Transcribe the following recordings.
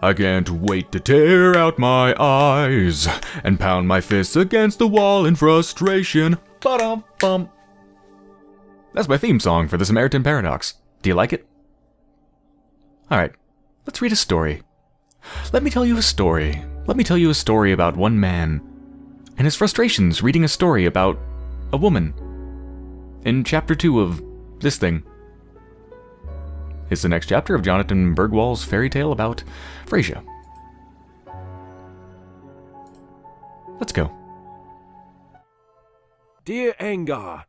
I can't wait to tear out my eyes and pound my fists against the wall in frustration. Ba-dum bum. That's my theme song for the Samaritan Paradox. Do you like it? Alright, let's read a story. Let me tell you a story. Let me tell you a story about one man and his frustrations reading a story about a woman. In chapter 2 of this thing. It's the next chapter of Jonathan Bergwall's fairy tale about Frasier. Let's go. Dear Angar,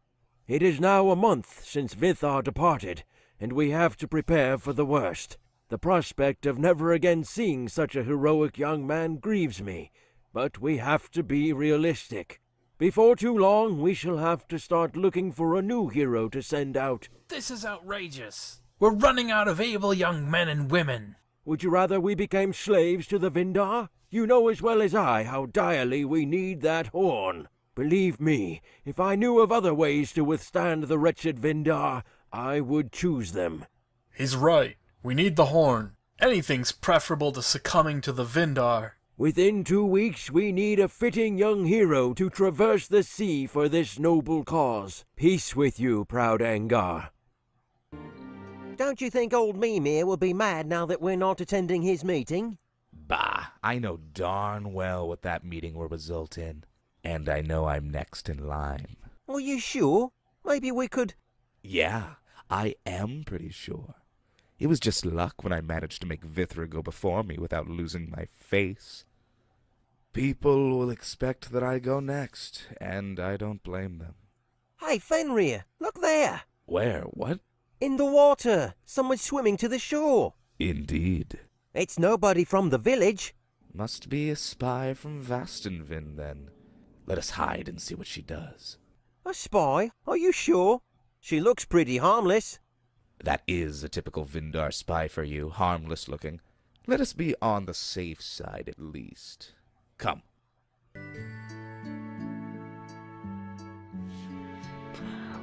it is now a month since Vithar departed, and we have to prepare for the worst. The prospect of never again seeing such a heroic young man grieves me, but we have to be realistic. Before too long, we shall have to start looking for a new hero to send out. This is outrageous. We're running out of able young men and women. Would you rather we became slaves to the Vindar? You know as well as I how direly we need that horn. Believe me, if I knew of other ways to withstand the wretched Vindar, I would choose them. He's right. We need the horn. Anything's preferable to succumbing to the Vindar. Within two weeks, we need a fitting young hero to traverse the sea for this noble cause. Peace with you, proud Angar. Don't you think old Mimir will be mad now that we're not attending his meeting? Bah, I know darn well what that meeting will result in. And I know I'm next in line. Are you sure? Maybe we could. Yeah, I am pretty sure. It was just luck when I managed to make Vithra go before me without losing my face. People will expect that I go next, and I don't blame them. Hey, Fenrir, look there! Where? What? In the water! Someone swimming to the shore! Indeed. It's nobody from the village. Must be a spy from Vastenvind, then. Let us hide and see what she does. A spy? Are you sure? She looks pretty harmless. That is a typical Vindar spy for you, harmless looking. Let us be on the safe side at least. Come.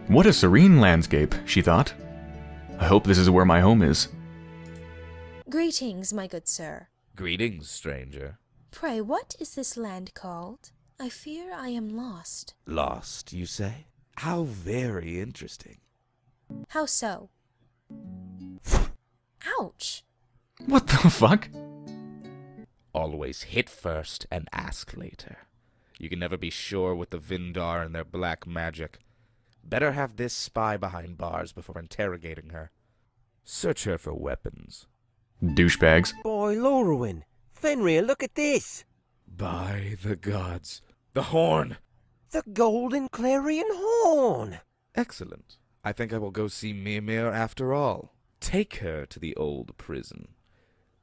What a serene landscape, she thought. I hope this is where my home is. Greetings, my good sir. Greetings, stranger. Pray, what is this land called? I fear I am lost. Lost, you say? How very interesting. How so? Ouch! What the fuck? Always hit first and ask later. You can never be sure with the Vindar and their black magic. Better have this spy behind bars before interrogating her. Search her for weapons. Douchebags. Boy, Lorwyn. Fenrir, look at this! By the gods. The horn! The Golden Clarion Horn! Excellent. I think I will go see Mimir after all. Take her to the old prison.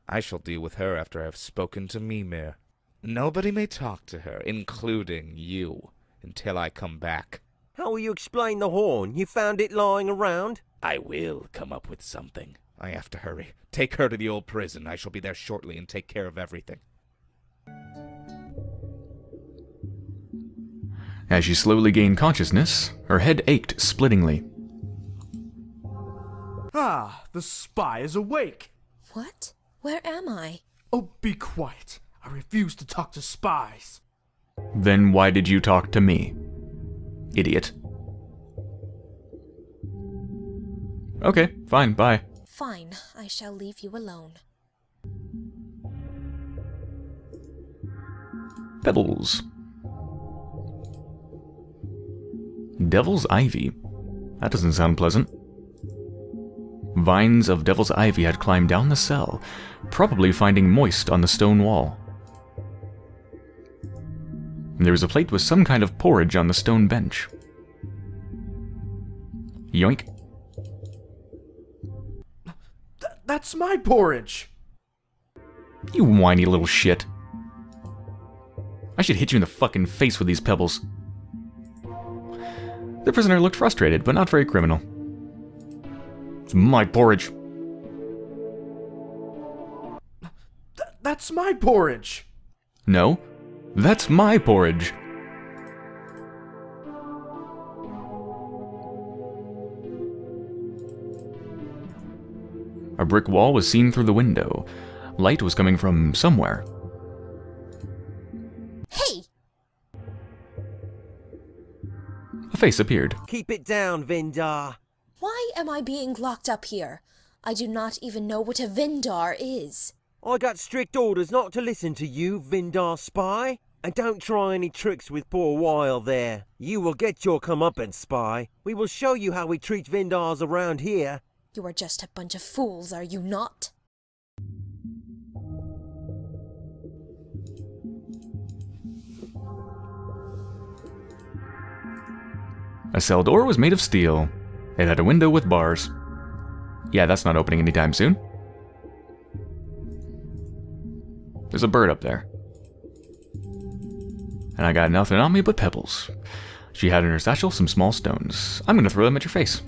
I shall deal with her after I have spoken to Mimir. Nobody may talk to her, including you, until I come back. How will you explain the horn? You found it lying around? I will come up with something. I have to hurry. Take her to the old prison. I shall be there shortly and take care of everything. As she slowly gained consciousness, her head ached splittingly. Ah, the spy is awake. What? Where am I? Oh, be quiet. I refuse to talk to spies. Then why did you talk to me? Idiot. Okay, fine, bye. Fine, I shall leave you alone. Pebbles. Devil's Ivy. That doesn't sound pleasant. Vines of devil's ivy had climbed down the cell, probably finding moist on the stone wall. There was a plate with some kind of porridge on the stone bench. Yoink. Th- that's my porridge. You whiny little shit. I should hit you in the fucking face with these pebbles. The prisoner looked frustrated, but not very criminal. It's my porridge. Th- that's my porridge. No, that's my porridge. A brick wall was seen through the window. Light was coming from somewhere. Hey! A face appeared. Keep it down, Vindar. Why am I being locked up here? I do not even know what a Vindar is. I got strict orders not to listen to you, Vindar spy. And don't try any tricks with poor Weil there. You will get your comeuppance, spy. We will show you how we treat Vindars around here. You are just a bunch of fools, are you not? A cell door was made of steel. It had a window with bars. Yeah, that's not opening anytime soon. There's a bird up there. And I got nothing on me but pebbles. She had in her satchel some small stones. I'm gonna throw them at your face.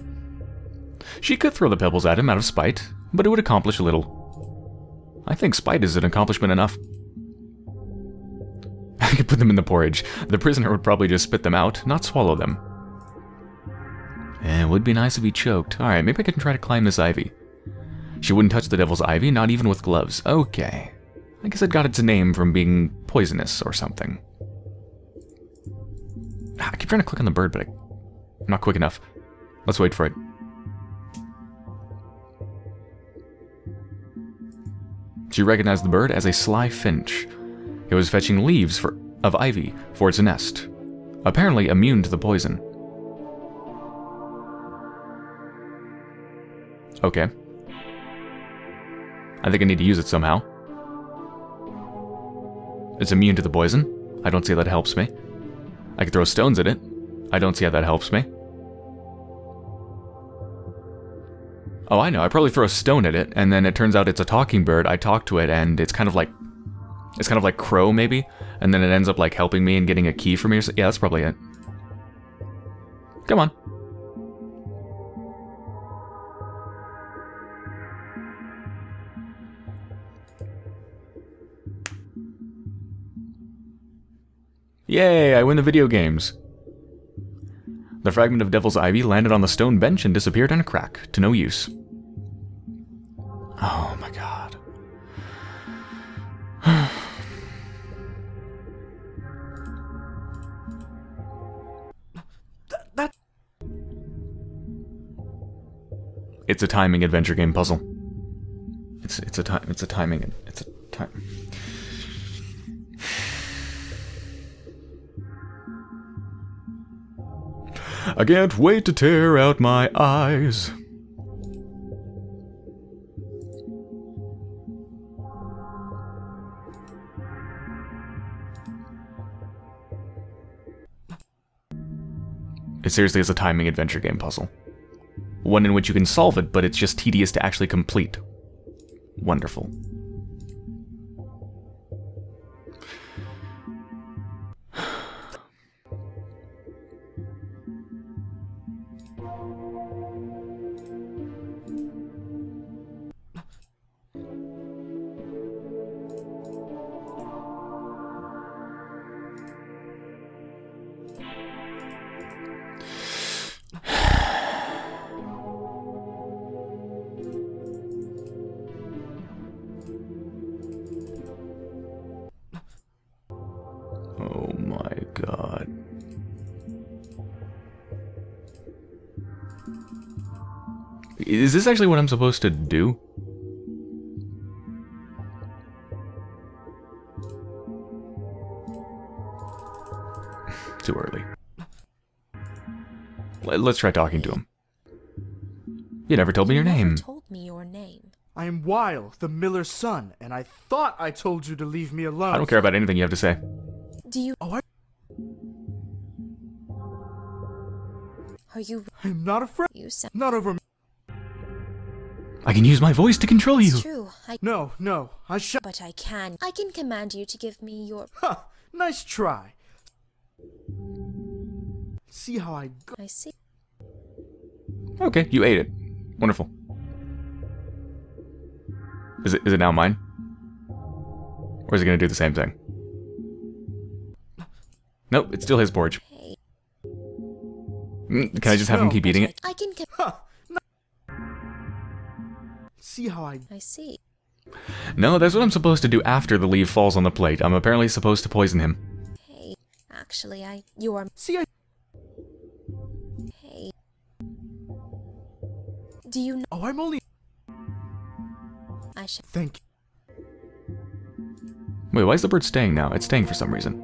She could throw the pebbles at him out of spite, but it would accomplish little. I think spite is an accomplishment enough. I could put them in the porridge. The prisoner would probably just spit them out, not swallow them. Eh, it would be nice if he choked. Alright, maybe I can try to climb this ivy. She wouldn't touch the devil's ivy, not even with gloves. Okay. I guess it got its name from being poisonous or something. Ah, I keep trying to click on the bird, but I'm not quick enough. Let's wait for it. She recognized the bird as a sly finch. It was fetching leaves for, of ivy for its nest, apparently immune to the poison. Okay. I think I need to use it somehow. It's immune to the poison. I don't see how that helps me. I could throw stones at it. I don't see how that helps me. Oh, I know. I probably throw a stone at it, and then it turns out it's a talking bird. I talk to it, and it's kind of like... It's kind of like Crow, maybe? And then it ends up, like, helping me and getting a key for me or Yeah, that's probably it. Come on. Yay, I win the video games. The fragment of Devil's Ivy landed on the stone bench and disappeared in a crack, to no use. Oh my god. that It's a timing adventure game puzzle. It's it's a time it's a timing it's a time. I can't wait to tear out my eyes. It seriously is a timing adventure game puzzle. One in which you can solve it, but it's just tedious to actually complete. Wonderful. Is this actually what I'm supposed to do? Too early. Let- Let's try talking to him. You never told me You your never name. told me your name. I am Weil, the miller's son, and I thought I told you to leave me alone. I don't care about anything you have to say. Do you... Oh, I, Are you... I'm not afraid. You sound... Not over me. I can use my voice to control you. It's true. I... No, no, I shall. But I can. I can command you to give me your... Ha! Nice try. See how I go. I see. Okay, you ate it. Wonderful. Is it is it now mine? Or is it gonna do the same thing? Nope, it's still his porridge. Mm, Can I just have him keep eating it? I can... Com- Ha! No. See how I. I see. No, that's what I'm supposed to do after the leaf falls on the plate. I'm apparently supposed to poison him. Hey, actually, I. You are. See, I. Hey. Do you know Oh, I'm only. I should. Thank you. Wait, why is the bird staying now? It's staying for some reason.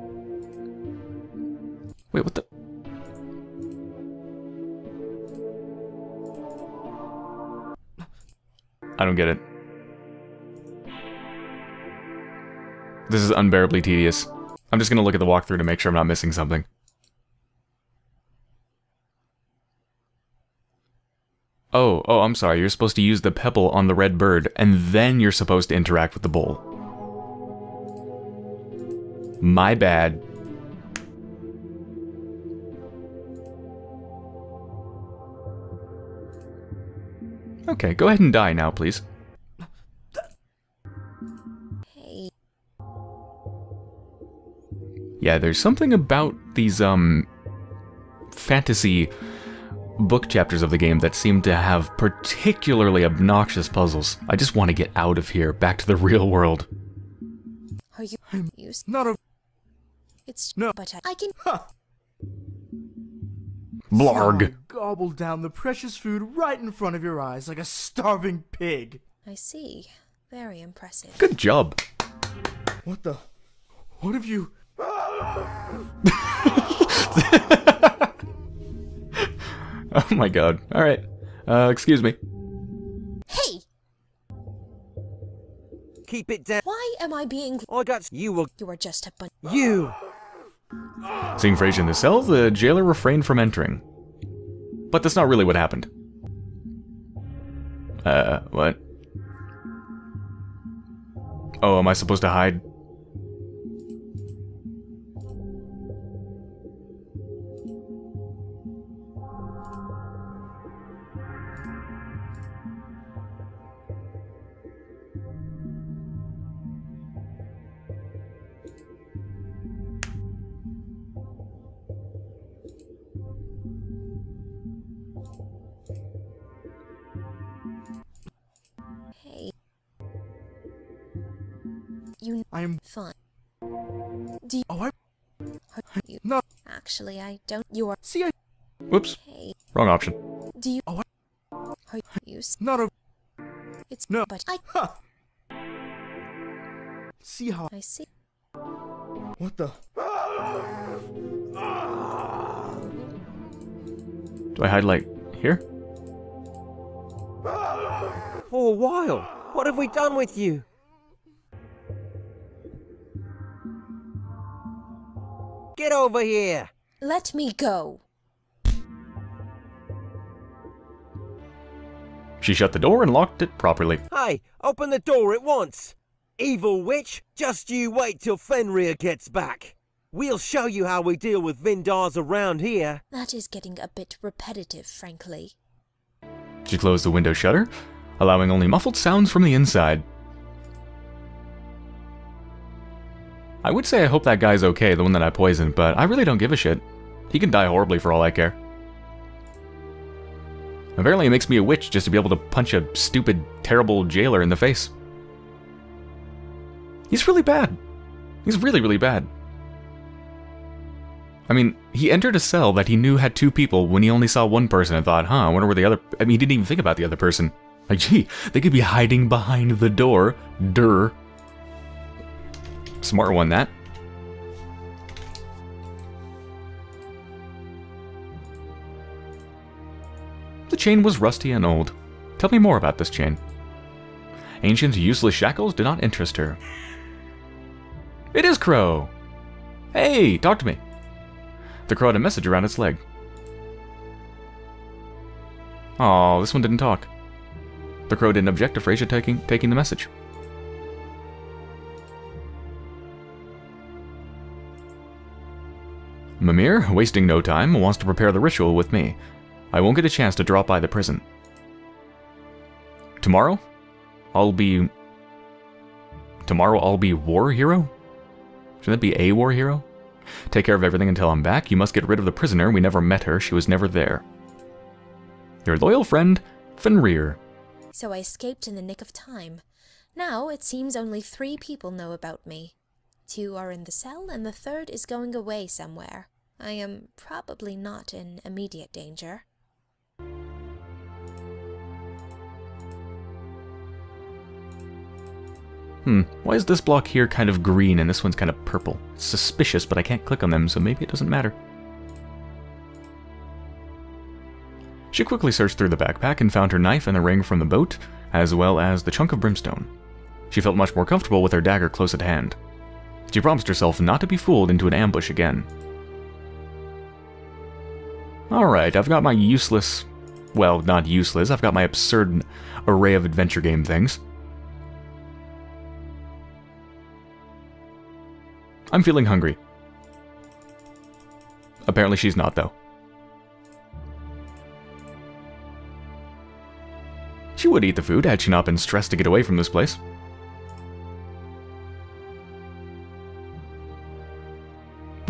Wait, what the? I don't get it. This is unbearably tedious. I'm just gonna look at the walkthrough to make sure I'm not missing something. Oh, oh, I'm sorry. You're supposed to use the pebble on the red bird, and then you're supposed to interact with the bowl. My bad. Okay, go ahead and die now, please. Hey. Yeah, there's something about these, um, fantasy book chapters of the game that seem to have particularly obnoxious puzzles. I just want to get out of here, back to the real world. Are you. You. s- not a. It's. No. But I, I can. Blarg. I gobbled down the precious food right in front of your eyes like a starving pig. I see. Very impressive. Good job. What the? What have you? Oh my god. Alright. Uh, excuse me. Hey! Keep it down. Why am I being. I got you. Will You are just a bunch. you? Seeing Frasier in the cell, the jailer refrained from entering. But that's not really what happened. Uh, what? Oh, am I supposed to hide? You. I'm. Fine. Do you. Oh, I. Are you. No. Actually, I don't. You are. See, I. Whoops. Hey. Wrong option. Do you. Oh, I... Are you. s- Not a. It's. No. But I. Ha. See how? I see. What the? Do I hide, like, here? For a while. What have we done with you? Get over here. Let me go. She shut the door and locked it properly. Hey, open the door at once. Evil witch, just you wait till Fenrir gets back. We'll show you how we deal with Vindars around here. That is getting a bit repetitive, frankly. She closed the window shutter, allowing only muffled sounds from the inside. I would say I hope that guy's okay, the one that I poisoned, but I really don't give a shit. He can die horribly for all I care. Apparently it makes me a witch just to be able to punch a stupid, terrible jailer in the face. He's really bad. He's really, really bad. I mean, he entered a cell that he knew had two people when he only saw one person and thought, huh, I wonder where the other... I mean, he didn't even think about the other person. Like, gee, they could be hiding behind the door. Durr. Smart one, that. The chain was rusty and old. Tell me more about this chain. Ancient, useless shackles did not interest her. It is Crow! Hey, talk to me. The crow had a message around its leg. Oh, this one didn't talk. The crow didn't object to Frasier taking, taking the message. Mimir, wasting no time, wants to prepare the ritual with me. I won't get a chance to drop by the prison. Tomorrow, I'll be... Tomorrow I'll be war hero? Shouldn't that be a war hero? Take care of everything until I'm back. You must get rid of the prisoner. We never met her. She was never there. Your loyal friend, Fenrir. So I escaped in the nick of time. Now it seems only three people know about me. Two are in the cell, and the third is going away somewhere. I am probably not in immediate danger. Hmm, why is this block here kind of green and this one's kind of purple? It's suspicious, but I can't click on them, so maybe it doesn't matter. She quickly searched through the backpack and found her knife and the ring from the boat, as well as the chunk of brimstone. She felt much more comfortable with her dagger close at hand. She promised herself not to be fooled into an ambush again. Alright, I've got my useless... Well, not useless, I've got my absurd array of adventure game things. I'm feeling hungry. Apparently she's not, though. She would eat the food had she not been stressed to get away from this place.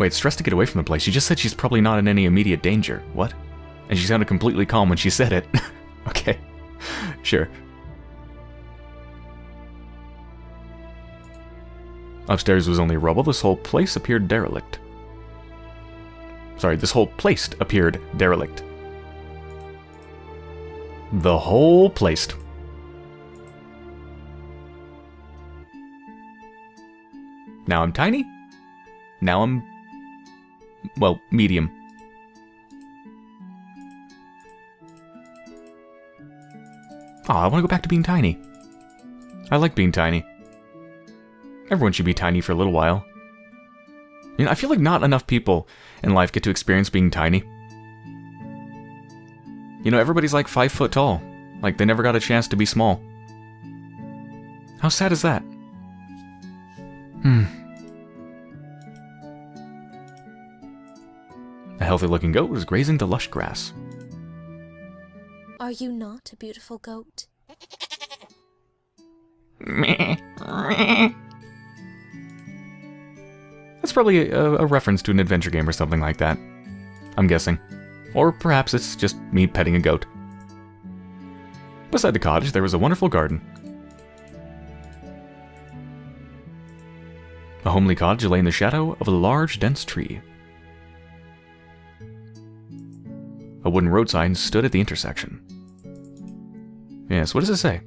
Wait, stressed to get away from the place? She just said she's probably not in any immediate danger. What? And she sounded completely calm when she said it. okay. Sure. Upstairs was only rubble. This whole place appeared derelict. Sorry, this whole place appeared derelict. The whole place. Now I'm tiny. Now I'm... Well, medium. Aw, I want to go back to being tiny. I like being tiny. Everyone should be tiny for a little while. You know, I feel like not enough people in life get to experience being tiny. You know, everybody's like five foot tall. Like, they never got a chance to be small. How sad is that? Hmm. A healthy looking goat was grazing the lush grass. Are you not a beautiful goat? That's probably a, a, reference to an adventure game or something like that. I'm guessing. Or perhaps it's just me petting a goat. Beside the cottage, there was a wonderful garden. A homely cottage lay in the shadow of a large, dense tree. A wooden road sign stood at the intersection. Yes, what does it say?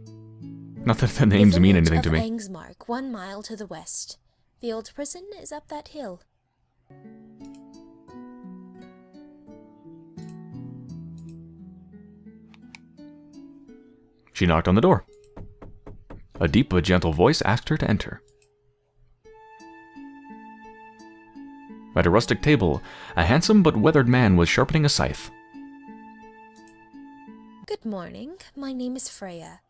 Not that the names mean anything to me. Angsmark, one mile to the west. The old prison is up that hill. She knocked on the door. A deep but gentle voice asked her to enter. At a rustic table, a handsome but weathered man was sharpening a scythe. Good morning. My name is Freya.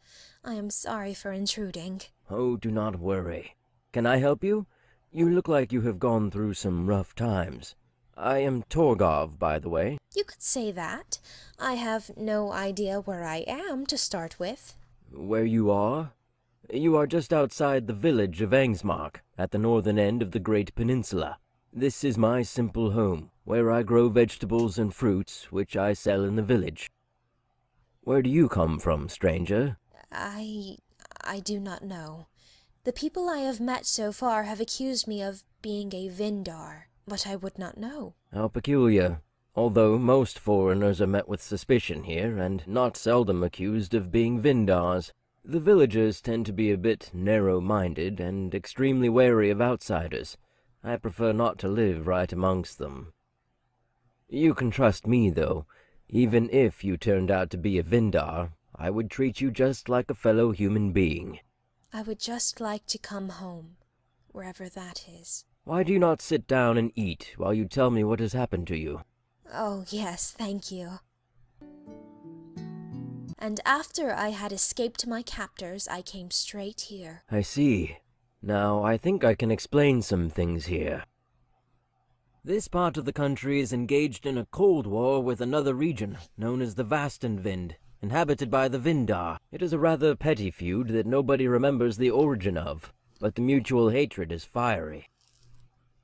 I am sorry for intruding. Oh, do not worry. Can I help you? You look like you have gone through some rough times. I am Torgov, by the way. You could say that. I have no idea where I am to start with. Where you are? You are just outside the village of Angsmark, at the northern end of the Great Peninsula. This is my simple home, where I grow vegetables and fruits, which I sell in the village. Where do you come from, stranger? I... I do not know. The people I have met so far have accused me of being a Vindar, but I would not know. How peculiar. Although most foreigners are met with suspicion here, and not seldom accused of being Vindars. The villagers tend to be a bit narrow-minded and extremely wary of outsiders. I prefer not to live right amongst them. You can trust me, though. Even if you turned out to be a Vindar, I would treat you just like a fellow human being. I would just like to come home, wherever that is. Why do you not sit down and eat while you tell me what has happened to you? Oh, yes, thank you. And after I had escaped my captors, I came straight here. I see. Now, I think I can explain some things here. This part of the country is engaged in a cold war with another region, known as the Vastenvind, inhabited by the Vindar. It is a rather petty feud that nobody remembers the origin of, but the mutual hatred is fiery.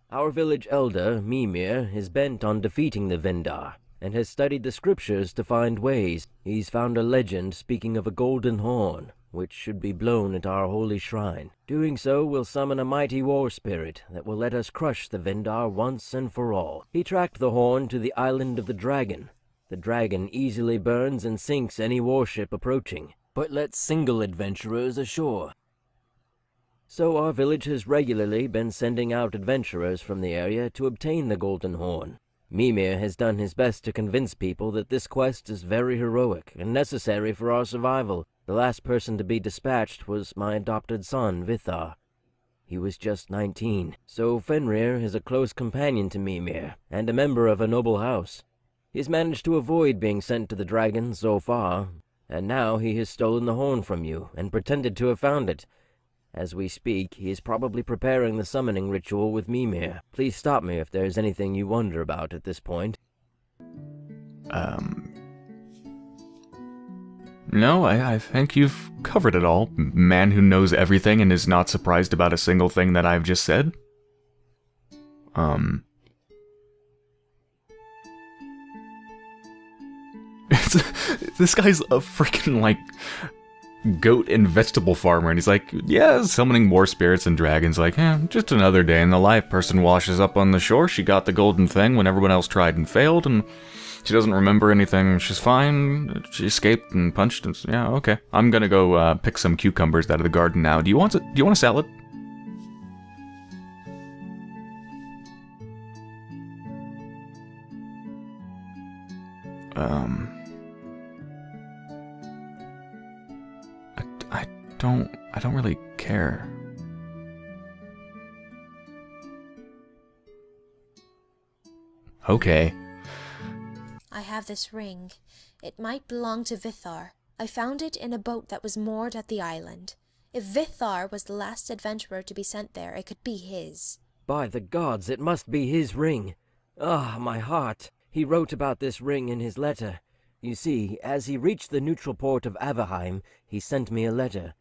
Our village elder, Mimir, is bent on defeating the Vindar, and has studied the scriptures to find ways. He's found a legend speaking of a golden horn, which should be blown at our holy shrine. Doing so will summon a mighty war spirit that will let us crush the Vindar once and for all. He tracked the horn to the island of the dragon. The dragon easily burns and sinks any warship approaching, but lets single adventurers ashore. So our village has regularly been sending out adventurers from the area to obtain the Golden Horn. Mimir has done his best to convince people that this quest is very heroic and necessary for our survival. The last person to be dispatched was my adopted son, Vithar. He was just 19, so Fenrir is a close companion to Mimir, and a member of a noble house. He's managed to avoid being sent to the dragon so far, and now he has stolen the horn from you and pretended to have found it. As we speak, he is probably preparing the summoning ritual with Mimir. Please stop me if there is anything you wonder about at this point. Um. No, I, I think you've covered it all. Man who knows everything and is not surprised about a single thing that I've just said. Um. this guy's a freaking, like, goat and vegetable farmer, and he's like, yeah, summoning more spirits and dragons, like, eh, just another day in the life. Person washes up on the shore, she got the golden thing when everyone else tried and failed, and she doesn't remember anything, she's fine, she escaped and punched, and yeah, okay. I'm gonna go uh, pick some cucumbers out of the garden now. Do you want, a, do you want a salad? Um... I, I don't I don't really care. Okay. Have this ring. It might belong to Vithar. I found it in a boat that was moored at the island. If Vithar was the last adventurer to be sent there, it could be his. By the gods, it must be his ring. Ah, my heart. He wrote about this ring in his letter. You see, as he reached the neutral port of Averheim, he sent me a letter.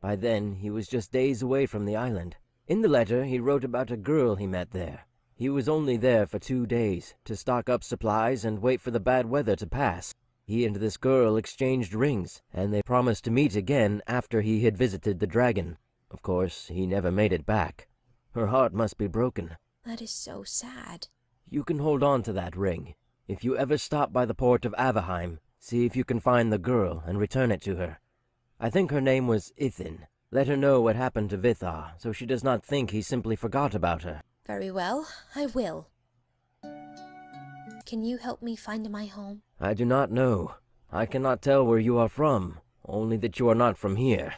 By then, he was just days away from the island. In the letter, he wrote about a girl he met there. He was only there for two days, to stock up supplies and wait for the bad weather to pass. He and this girl exchanged rings, and they promised to meet again after he had visited the dragon. Of course, he never made it back. Her heart must be broken. That is so sad. You can hold on to that ring. If you ever stop by the port of Averheim, see if you can find the girl and return it to her. I think her name was Ithin. Let her know what happened to Vithar, so she does not think he simply forgot about her. Very well, I will. Can you help me find my home? I do not know. I cannot tell where you are from, only that you are not from here.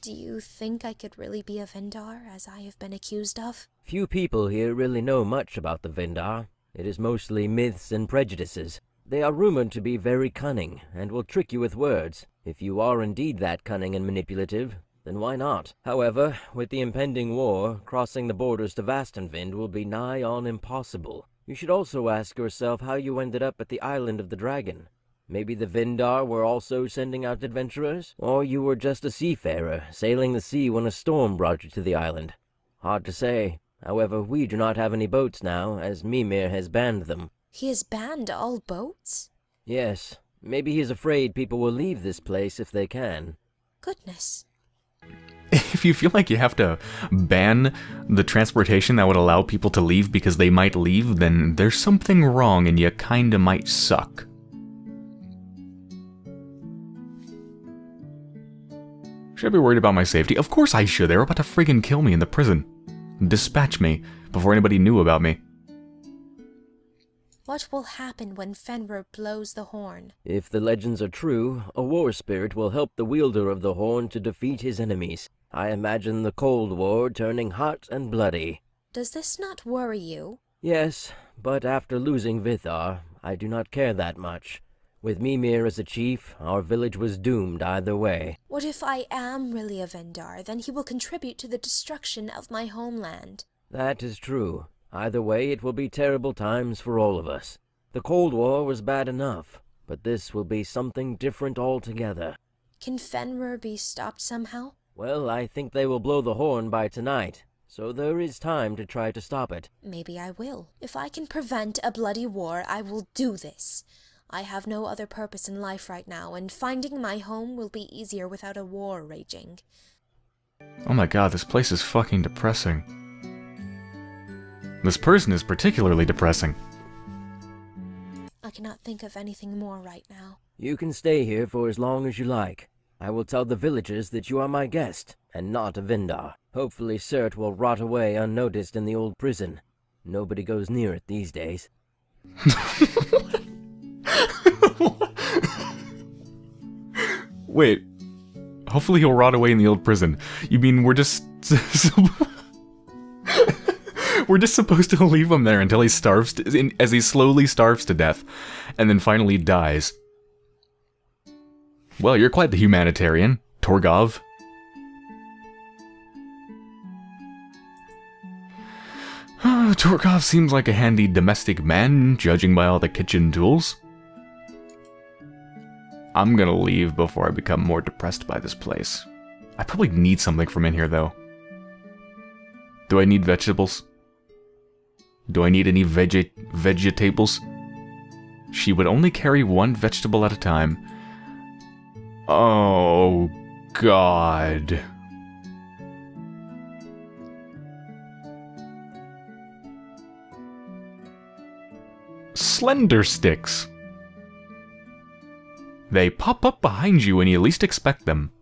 Do you think I could really be a Vendar, as I have been accused of? Few people here really know much about the Vendar. It is mostly myths and prejudices. They are rumored to be very cunning, and will trick you with words. If you are indeed that cunning and manipulative, then why not? However, with the impending war, crossing the borders to Vastenvind will be nigh on impossible. You should also ask yourself how you ended up at the island of the dragon. Maybe the Vindar were also sending out adventurers? Or you were just a seafarer, sailing the sea when a storm brought you to the island? Hard to say. However, we do not have any boats now, as Mimir has banned them. He has banned all boats? Yes. Maybe he's afraid people will leave this place if they can. Goodness. If you feel like you have to ban the transportation that would allow people to leave because they might leave, then there's something wrong and you kinda might suck. Should I be worried about my safety? Of course I should. They were about to friggin' kill me in the prison. Dispatch me before anybody knew about me. What will happen when Fenrir blows the horn? If the legends are true, a war spirit will help the wielder of the horn to defeat his enemies. I imagine the Cold War turning hot and bloody. Does this not worry you? Yes, but after losing Vithar, I do not care that much. With Mimir as a chief, our village was doomed either way. What if I am really a Vendar? Then he will contribute to the destruction of my homeland. That is true. Either way, it will be terrible times for all of us. The Cold War was bad enough, but this will be something different altogether. Can Fenrir be stopped somehow? Well, I think they will blow the horn by tonight, so there is time to try to stop it. Maybe I will. If I can prevent a bloody war, I will do this. I have no other purpose in life right now, and finding my home will be easier without a war raging. Oh my god, this place is fucking depressing. This person is particularly depressing. I cannot think of anything more right now. You can stay here for as long as you like. I will tell the villagers that you are my guest, and not a Vindar. Hopefully Surt will rot away unnoticed in the old prison. Nobody goes near it these days. Wait. Hopefully he'll rot away in the old prison. You mean we're just... we're just supposed to leave him there until he starves, to, as he slowly starves to death, and then finally dies. Well, you're quite the humanitarian, Torgov. Torgov seems like a handy domestic man, judging by all the kitchen tools. I'm gonna leave before I become more depressed by this place. I probably need something from in here, though. Do I need vegetables? Do I need any veg vegetables? She would only carry one vegetable at a time. Oh, God. Slender sticks. They pop up behind you when you least expect them.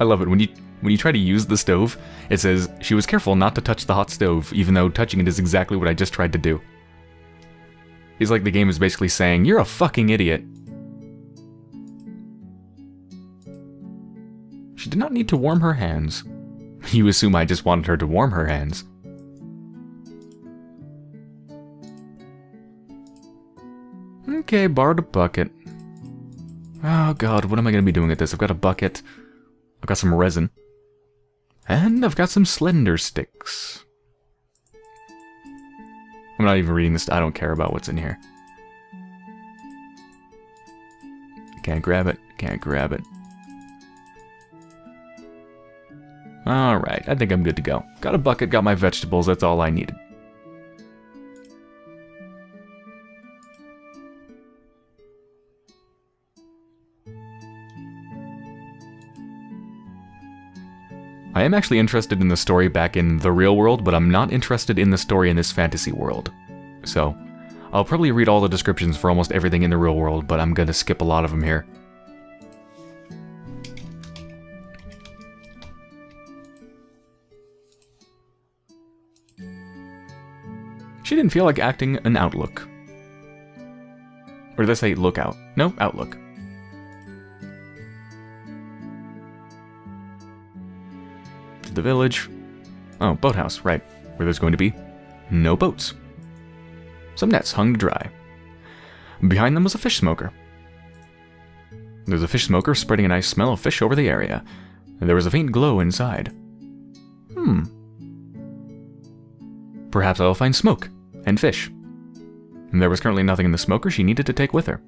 I love it when you when you try to use the stove, it says she was careful not to touch the hot stove, even though touching it is exactly what I just tried to do. It's like the game is basically saying, you're a fucking idiot. She did not need to warm her hands. You assume I just wanted her to warm her hands. Okay, borrowed a bucket. Oh god, what am I going to be doing with this? I've got a bucket. I've got some resin. And I've got some slender sticks. I'm not even reading this. I don't care about what's in here. Can't grab it. Can't grab it. Alright, I think I'm good to go. Got a bucket, got my vegetables, that's all I needed. I am actually interested in the story back in the real world, but I'm not interested in the story in this fantasy world. So, I'll probably read all the descriptions for almost everything in the real world, but I'm gonna skip a lot of them here. She didn't feel like acting an outlook. Or did I say lookout? No, outlook. The village. Oh, boathouse, right. Where there's going to be no boats. Some nets hung to dry. Behind them was a fish smoker. There's a fish smoker spreading a nice smell of fish over the area. There was a faint glow inside. Hmm. Perhaps I will find smoke and fish. There was currently nothing in the smoker she needed to take with her.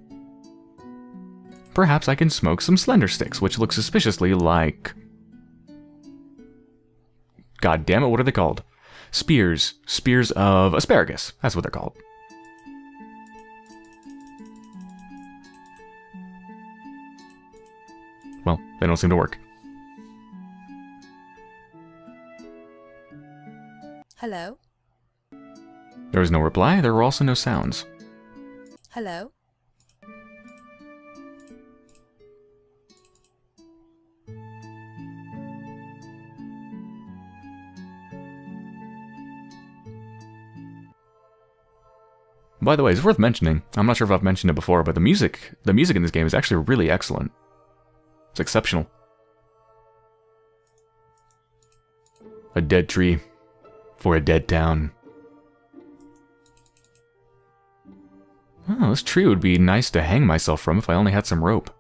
Perhaps I can smoke some slender sticks, which look suspiciously like... God damn it, what are they called? Spears. Spears of asparagus. That's what they're called. Well, they don't seem to work. Hello? There was no reply, there were also no sounds. Hello? By the way, it's worth mentioning, I'm not sure if I've mentioned it before, but the music, the music in this game is actually really excellent. It's exceptional. A dead tree for a dead town. Oh, this tree would be nice to hang myself from if I only had some rope.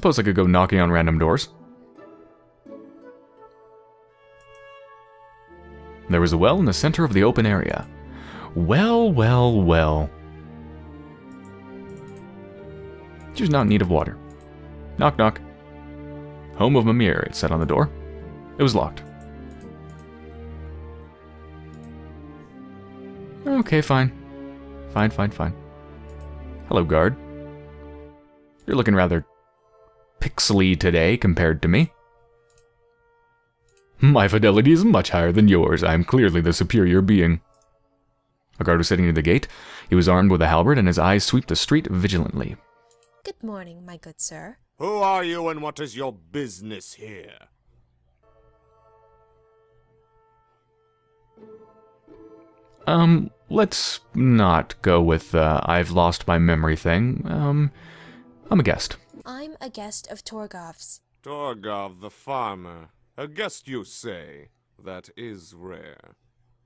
Suppose I could go knocking on random doors. There was a well in the center of the open area. Well, well, well. She was not in need of water. Knock, knock. Home of Mimir, it said on the door. It was locked. Okay, fine. Fine, fine, fine. Hello, guard. You're looking rather pixely today compared to me. My fidelity is much higher than yours. I am clearly the superior being. A guard was sitting near the gate. He was armed with a halberd, and his eyes sweep the street vigilantly. Good morning, my good sir. Who are you and what is your business here? Um, let's not go with uh, I've lost my memory thing. Um, I'm a guest. I'm a guest of Torgov's. Torgov the farmer. A guest, you say? That is rare.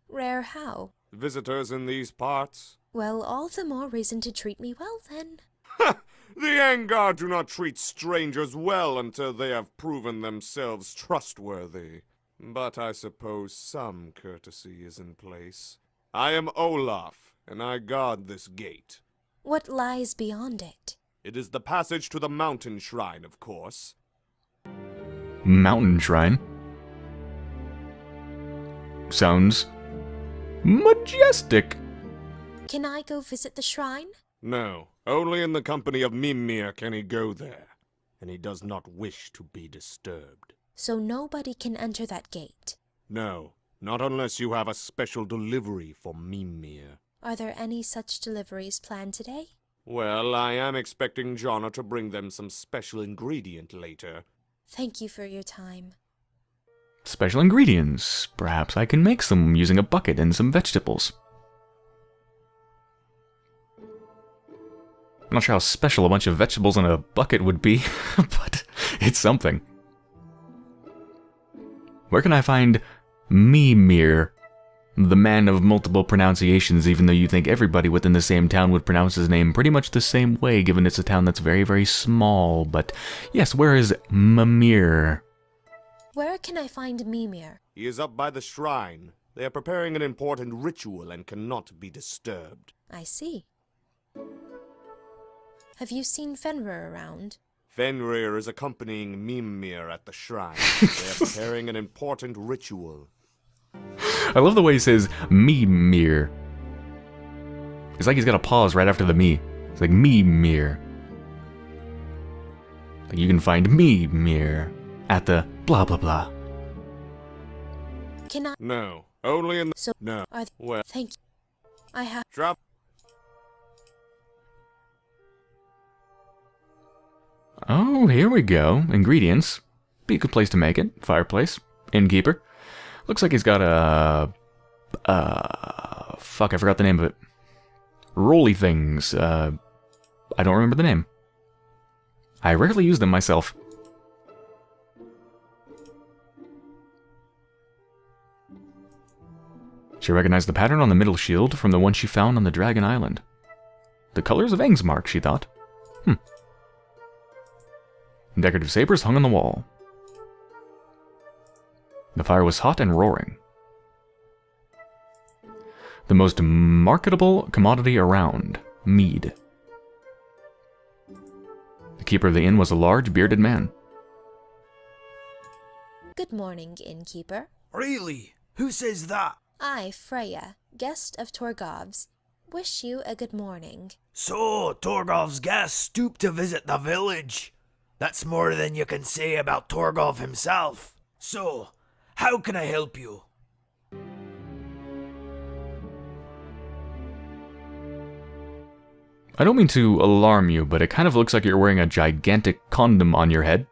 Rare how? Visitors in these parts? Well, all the more reason to treat me well, then. Ha! The Angar do not treat strangers well until they have proven themselves trustworthy. But I suppose some courtesy is in place. I am Olaf, and I guard this gate. What lies beyond it? It is the passage to the mountain shrine, of course. Mountain Shrine. Sounds majestic. Can I go visit the shrine? No, only in the company of Mimir can he go there, and he does not wish to be disturbed. So nobody can enter that gate. No, not unless you have a special delivery for Mimir. Are there any such deliveries planned today? Well, I am expecting Jonar to bring them some special ingredient later. Thank you for your time. Special ingredients. Perhaps I can make some using a bucket and some vegetables. I'm not sure how special a bunch of vegetables in a bucket would be, but it's something. Where can I find Mimir? The man of multiple pronunciations, even though you think everybody within the same town would pronounce his name pretty much the same way, given it's a town that's very, very small. But yes, where is Mimir? Where can I find Mimir? He is up by the shrine. They are preparing an important ritual and cannot be disturbed. I see. Have you seen Fenrir around? Fenrir is accompanying Mimir at the shrine. they are preparing an important ritual. I love the way he says Mimir. It's like he's got a pause right after the me. It's like Mimir. Like you can find Mimir at the blah blah blah. Can I? No, only in the... So No. are Well, Thank you. I have. drop... Oh, here we go. Ingredients. Be a good place to make it. Fireplace. Innkeeper. Looks like he's got a... Uh... Fuck, I forgot the name of it. Roly things. Uh... I don't remember the name. I rarely use them myself. She recognized the pattern on the middle shield from the one she found on the Dragon Island. The colors of Angsmark, she thought. Hmm. Decorative sabers hung on the wall. The fire was hot and roaring. The most marketable commodity around mead. The keeper of the inn was a large, bearded man. Good morning, innkeeper. Really? Who says that? I, Freya, guest of Torgov's, wish you a good morning. So, Torgov's guest stooped to visit the village. That's more than you can say about Torgov himself. So, how can I help you? I don't mean to alarm you, but it kind of looks like you're wearing a gigantic condom on your head.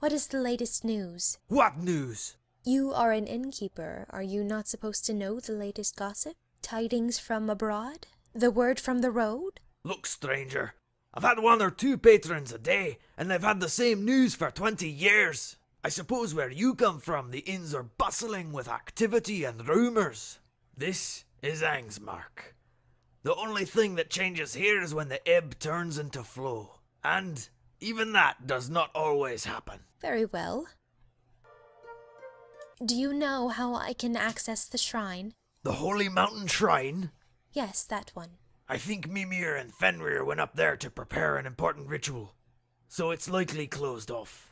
What is the latest news? What news? You are an innkeeper. Are you not supposed to know the latest gossip? Tidings from abroad? The word from the road? Look, stranger, I've had one or two patrons a day, and they've had the same news for twenty years. I suppose where you come from, the inns are bustling with activity and rumours. This is Angsmark. The only thing that changes here is when the ebb turns into flow. And Even that does not always happen. Very well. Do you know how I can access the shrine? The Holy Mountain Shrine? Yes, that one. I think Mimir and Fenrir went up there to prepare an important ritual. So it's likely closed off.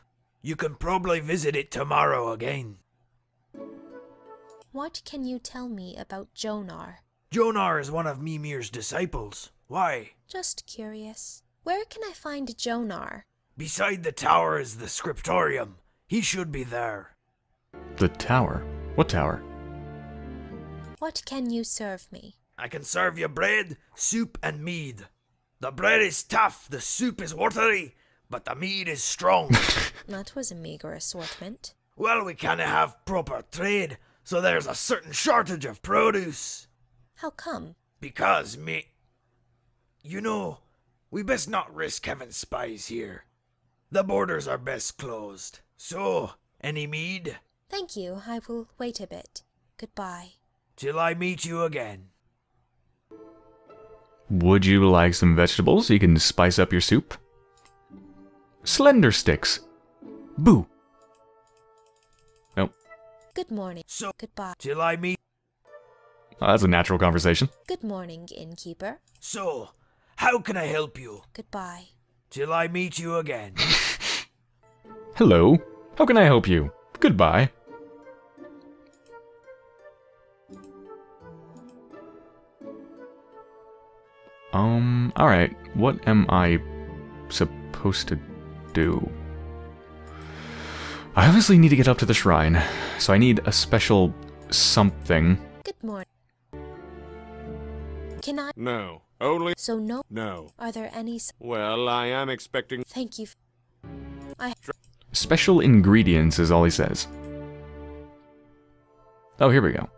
You can probably visit it tomorrow again. What can you tell me about Jonar? Jonar is one of Mimir's disciples. Why? Just curious. Where can I find Jonar? Beside the tower is the scriptorium. He should be there. The tower? What tower? What can you serve me? I can serve you bread, soup, and mead. The bread is tough, the soup is watery, but the mead is strong. That was a meager assortment. well, we canna have proper trade, so there's a certain shortage of produce. How come? Because me. You know, we best not risk having spies here. The borders are best closed. So, any mead? Thank you. I will wait a bit. Goodbye. Till I meet you again. Would you like some vegetables so you can spice up your soup? Slender sticks. Boo. Nope. Good morning. So- Goodbye. Till I meet. Oh, that's a natural conversation. Good morning, innkeeper. So, how can I help you? Goodbye. Till I meet you again. Hello. How can I help you? Goodbye. Um, alright. What am I supposed to do? I obviously need to get up to the shrine, so I need a special something. Good morning. Can I? No. Only. So no. No. Are there any? s- Well, I am expecting. Thank you. f- I. Special ingredients is all he says. Oh, here we go.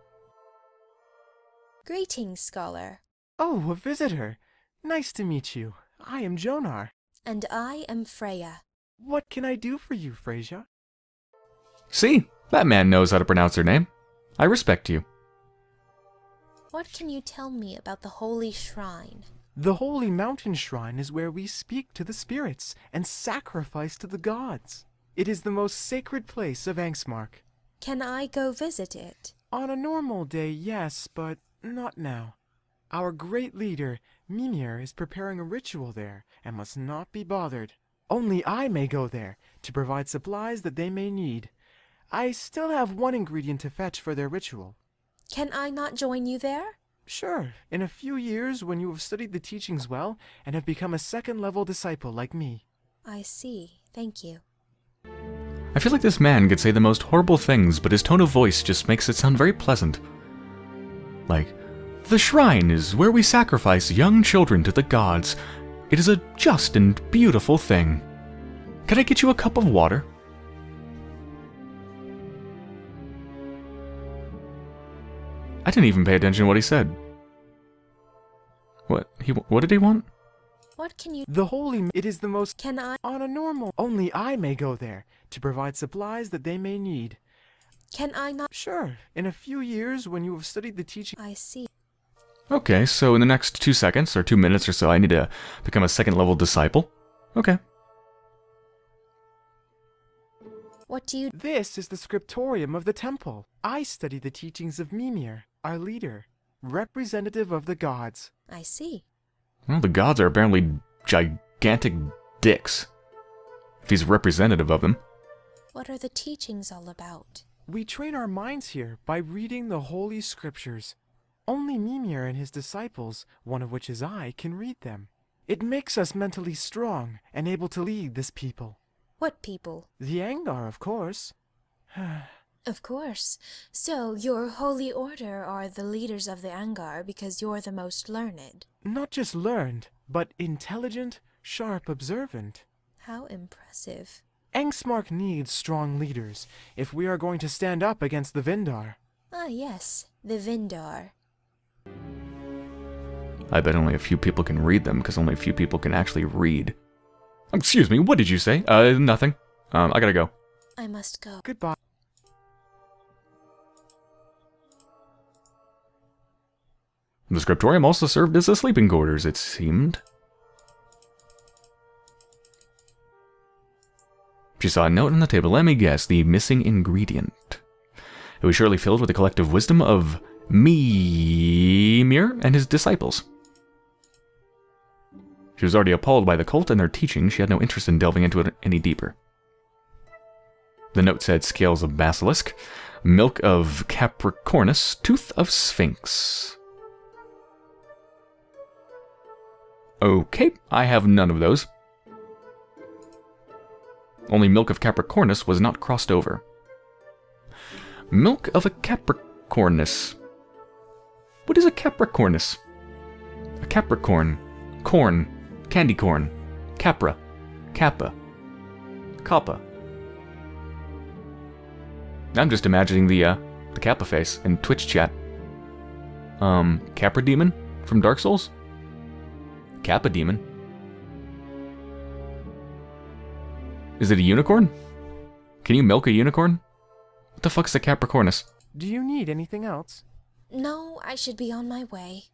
Greetings, scholar. Oh, a visitor. Nice to meet you. I am Jonar. And I am Freya. What can I do for you, Freyja? See? That man knows how to pronounce her name. I respect you. What can you tell me about the holy shrine? The Holy Mountain Shrine is where we speak to the spirits and sacrifice to the gods. It is the most sacred place of Angsmark. Can I go visit it? On a normal day, yes, but not now. Our great leader, Mimir, is preparing a ritual there and must not be bothered. Only I may go there to provide supplies that they may need. I still have one ingredient to fetch for their ritual. Can I not join you there? Sure, in a few years when you have studied the teachings well and have become a second level disciple like me. I see. Thank you. I feel like this man could say the most horrible things, but his tone of voice just makes it sound very pleasant. Like, the shrine is where we sacrifice young children to the gods. It is a just and beautiful thing. Can I get you a cup of water? I didn't even pay attention to what he said. What he what did he want? What can you? The holy it is the most Can I? on a normal only I may go there to provide supplies that they may need. Can I not? Sure, in a few years when you have studied the teaching I see. Okay, so in the next two seconds or two minutes or so, I need to become a second level disciple. Okay. What do you? This is the scriptorium of the temple. I study the teachings of Mimir, our leader, representative of the gods. I see. Well, the gods are apparently gigantic dicks. If he's representative of them. What are the teachings all about? We train our minds here by reading the holy scriptures. Only Mimir and his disciples, one of which is I, can read them. It makes us mentally strong and able to lead this people. What people? The Angar, of course. Of course. So, your holy order are the leaders of the Angar because you're the most learned. Not just learned, but intelligent, sharp, observant. How impressive. Angsmark needs strong leaders if we are going to stand up against the Vindar. Ah, yes, the Vindar. I bet only a few people can read them because only a few people can actually read. Excuse me, what did you say? Uh, nothing. Um, I gotta go. I must go. Goodbye. The scriptorium also served as a sleeping quarters, it seemed. She saw a note on the table. Let me guess, the missing ingredient. It was surely filled with the collective wisdom of Mimir and his disciples. She was already appalled by the cult and their teaching. She had no interest in delving into it any deeper. The note said scales of basilisk, milk of capricornus, tooth of sphinx. Okay, I have none of those. Only milk of capricornus was not crossed over. Milk of a capricornus. What is a capricornus? A capricorn. Corn. Candy corn. Capra. Kappa. Kappa. I'm just imagining the, uh, the Kappa face in Twitch chat. Um, Capra Demon from Dark Souls? Kappa Demon. Is it a unicorn? Can you milk a unicorn? What the fuck's a Capricornus? Do you need anything else? No, I should be on my way.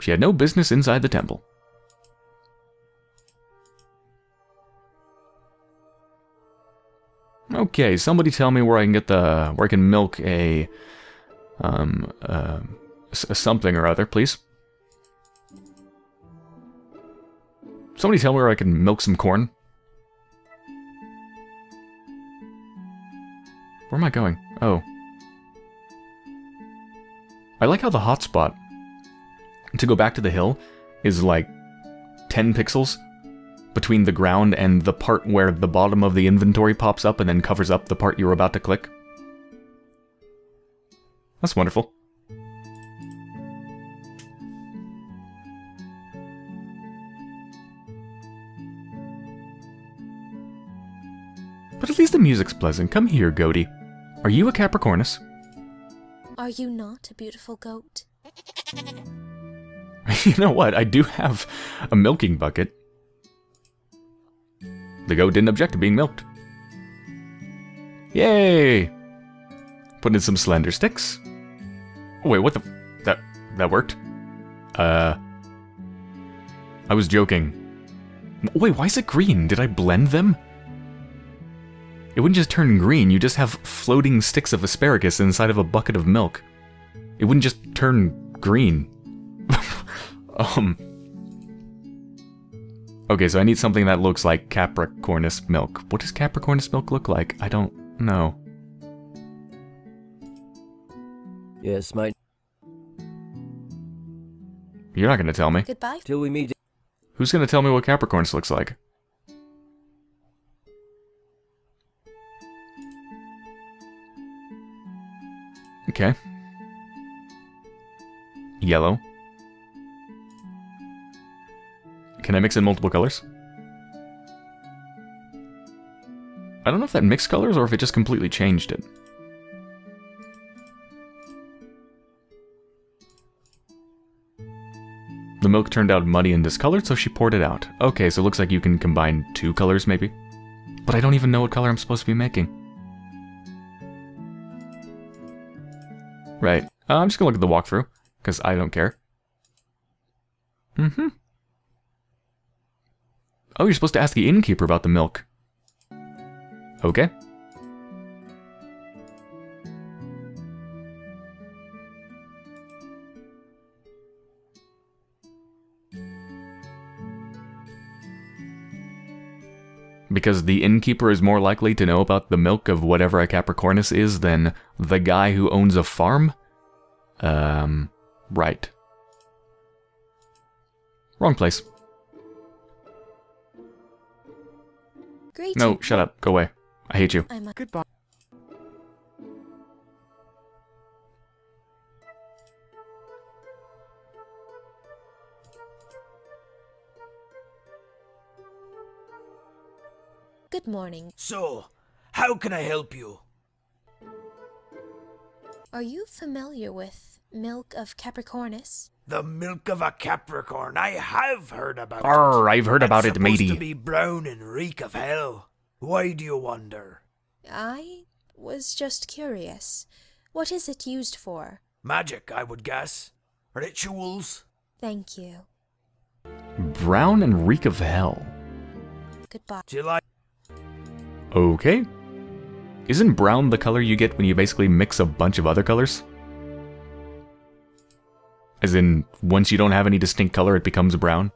She had no business inside the temple. Okay, somebody tell me where I can get the where I can milk a um uh, something or other, please. Somebody tell me where I can milk some corn. Where am I going? Oh. I like how the hotspot to go back to the hill is like 10 pixels between the ground and the part where the bottom of the inventory pops up and then covers up the part you were about to click. That's wonderful. Least the music's pleasant. Come here, Goaty. Are you a Capricornus? Are you not a beautiful goat? you know what? I do have a milking bucket. The goat didn't object to being milked. Yay! Put in some slender sticks. wait, what the... That... that worked? Uh... I was joking. Wait, why is it green? Did I blend them? It wouldn't just turn green, you just have floating sticks of asparagus inside of a bucket of milk. It wouldn't just turn green. um... Okay, so I need something that looks like Capricornus milk. What does Capricornus milk look like? I don't know. Yes, mate. You're not gonna tell me. Goodbye. Till we meet. Who's gonna tell me what Capricornus looks like? Okay. Yellow. Can I mix in multiple colors? I don't know if that mixed colors or if it just completely changed it. The milk turned out muddy and discolored, so she poured it out. Okay, so it looks like you can combine two colors, maybe? But I don't even know what color I'm supposed to be making. Right. Uh, I'm just gonna look at the walkthrough, because I don't care. Mm-hmm. Oh, you're supposed to ask the innkeeper about the milk. Okay. Because the innkeeper is more likely to know about the milk of whatever a Capricornus is than the guy who owns a farm? Um, right. Wrong place. Great. No, shut up. Go away. I hate you. I'm a Goodbye. Good morning. So, how can I help you? Are you familiar with milk of Capricornus? The milk of a Capricorn. I have heard about it. Arr, I've heard about It's it, supposed matey. to be brown and reek of hell. Why do you wonder? I was just curious. What is it used for? Magic, I would guess. Rituals. Thank you. Brown and reek of hell. Goodbye. Do you like Okay. Isn't brown the color you get when you basically mix a bunch of other colors? As in, once you don't have any distinct color, it becomes brown?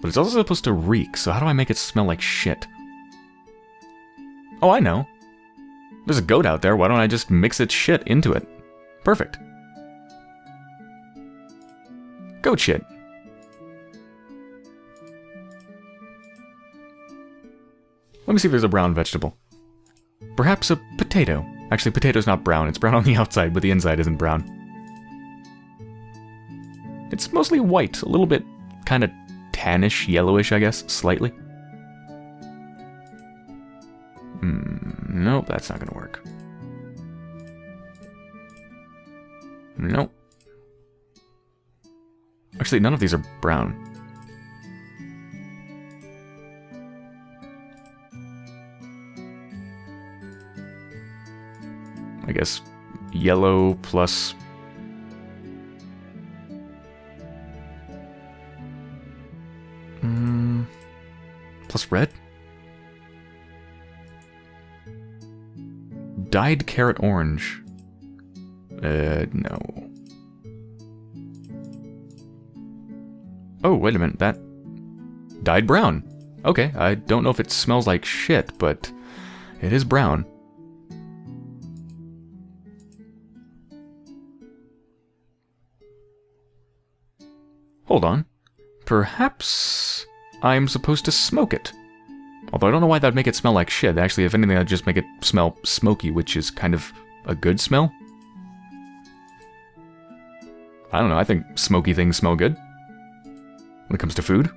But it's also supposed to reek, so how do I make it smell like shit? Oh, I know. There's a goat out there, why don't I just mix its shit into it? Perfect. Goat shit. Let me see if there's a brown vegetable. Perhaps a potato. Actually, potato's not brown. It's brown on the outside, but the inside isn't brown. It's mostly white, a little bit kind of tannish, yellowish, I guess, slightly. Hmm, nope, that's not gonna work. Nope. Actually, none of these are brown. I guess yellow plus mm, plus red. Dyed carrot orange. Uh, no. Wait a minute, that dyed brown. Okay, I don't know if it smells like shit, but it is brown. Hold on. Perhaps I'm supposed to smoke it. Although I don't know why that'd make it smell like shit. Actually, if anything, that'd just make it smell smoky, which is kind of a good smell. I don't know, I think smoky things smell good. When it comes to food.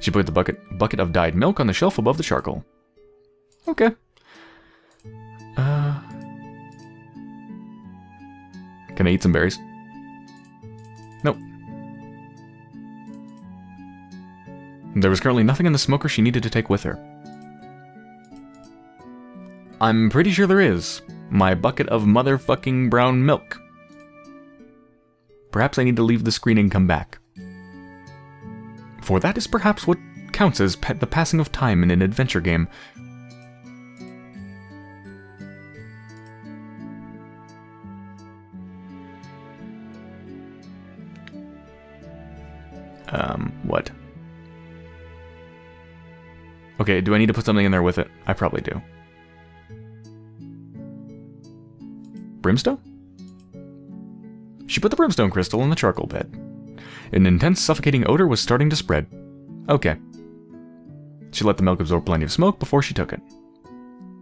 She put the bucket bucket of dyed milk on the shelf above the charcoal. Okay. Uh, can I eat some berries? Nope. There was currently nothing in the smoker she needed to take with her. I'm pretty sure there is. My bucket of motherfucking brown milk. Perhaps I need to leave the screen and come back. For that is perhaps what counts as the passing of time in an adventure game. Um, what? Okay, do I need to put something in there with it? I probably do. Brimstone? Put the brimstone crystal in the charcoal bed. An intense, suffocating odor was starting to spread. Okay. She let the milk absorb plenty of smoke before she took it.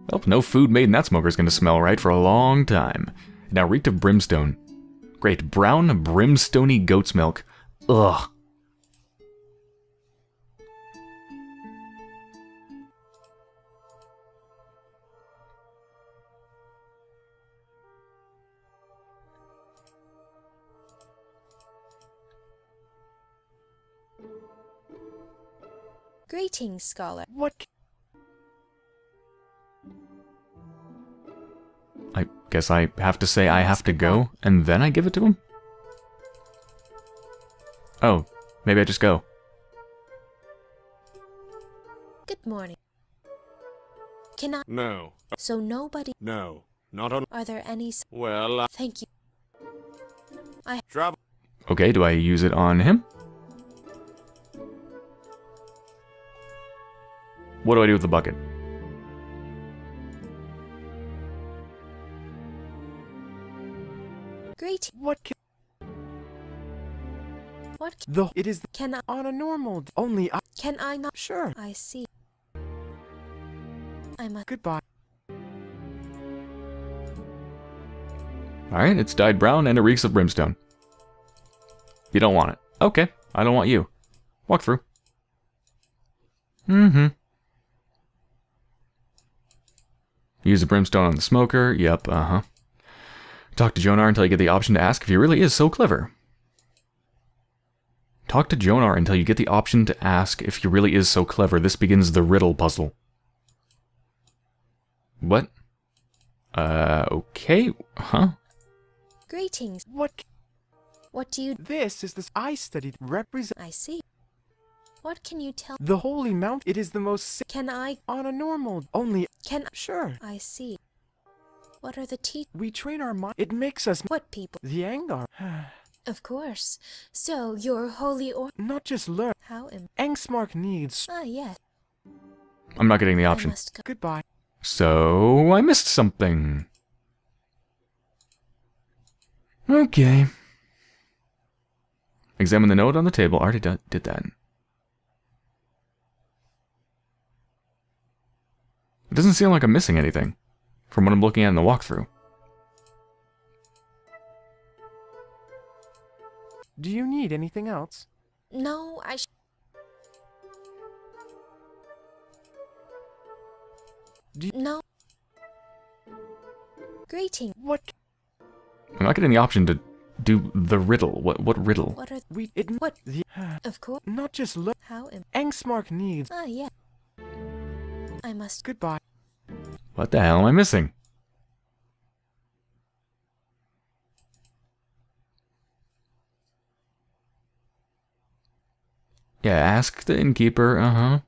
Well, no food made in that smoker is going to smell right for a long time. It now reeked of brimstone. Great, brown, brimstony goat's milk. Ugh. Greetings, scholar. What? I guess I have to say I have to go, and then I give it to him? Oh, maybe I just go. Good morning. Can I? No. So nobody. No. Not on. Are there any? Well, uh, Thank you. I. travel. Okay, do I use it on him? What do I do with the bucket? Greet. What? Can, What? c- the it is Can I? on a normal. d- Only I. Can I not? Sure. I see. I must. Goodbye. Alright, it's dyed brown and it reeks of brimstone. You don't want it. Okay, I don't want you. Walk through. Mm-hmm. Use the brimstone on the smoker. Yep, uh-huh. Talk to Jonar until you get the option to ask if he really is so clever. Talk to Jonar until you get the option to ask if he really is so clever. This begins the riddle puzzle. What? Uh, okay. Huh? Greetings. What? What do you... This is the I studied represent I see. What can you tell... the Holy Mount. It is the most Can I... on a normal. Only Can... sure. I see. What are the te... We train our mind. It makes us What people? the Angar. Of course. So, your holy or... Not just learn. How am... Angsmark needs. Ah, yes. I'm not getting the I option. must go. Goodbye. So, I missed something. Okay. Examine the note on the table. Already did that. It doesn't seem like I'm missing anything from what I'm looking at in the walkthrough. Do you need anything else? No, I... Sh- Do you- no. Greeting. What? I'm not getting the option to do the riddle. What what riddle? What are... We it What? the Of course. not just look. How am... Angsmark needs. Ah, yes. I must... Goodbye. What the hell am I missing? Yeah, ask the innkeeper, uh-huh.